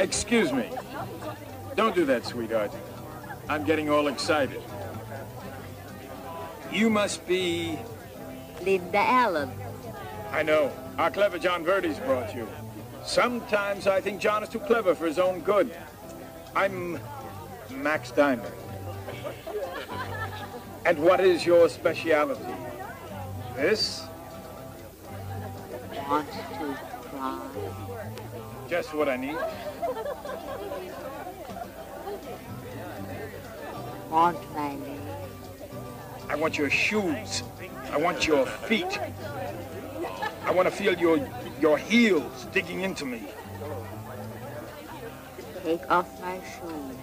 Excuse me. Don't do that, sweetheart. I'm getting all excited. You must be... Linda Allen. I know. Our clever John Verdes brought you. Sometimes I think John is too clever for his own good. I'm Max Diamond. And what is your speciality? This? Want to cry. Just what I need. Want my leg. I want your shoes. I want your feet. I want to feel your your heels digging into me. Take off my shoes.